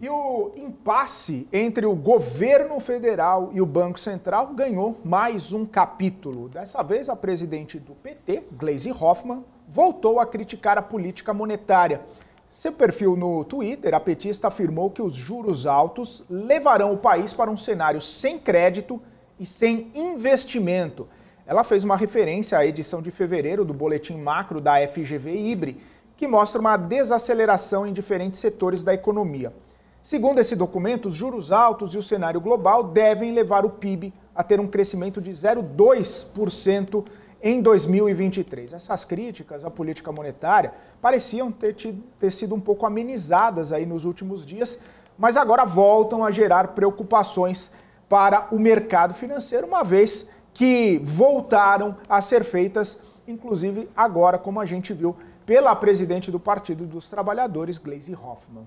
E o impasse entre o governo federal e o Banco Central ganhou mais um capítulo. Dessa vez, a presidente do PT, Gleisi Hoffmann, voltou a criticar a política monetária. Seu perfil no Twitter, a petista afirmou que os juros altos levarão o país para um cenário sem crédito e sem investimento. Ela fez uma referência à edição de fevereiro do boletim macro da FGV Ibre, que mostra uma desaceleração em diferentes setores da economia. Segundo esse documento, os juros altos e o cenário global devem levar o PIB a ter um crescimento de 0,2% em 2023. Essas críticas à política monetária pareciam ter, tido, ter sido um pouco amenizadas aí nos últimos dias, mas agora voltam a gerar preocupações para o mercado financeiro, uma vez que voltaram a ser feitas, inclusive agora, como a gente viu, pela presidente do Partido dos Trabalhadores, Gleisi Hoffmann.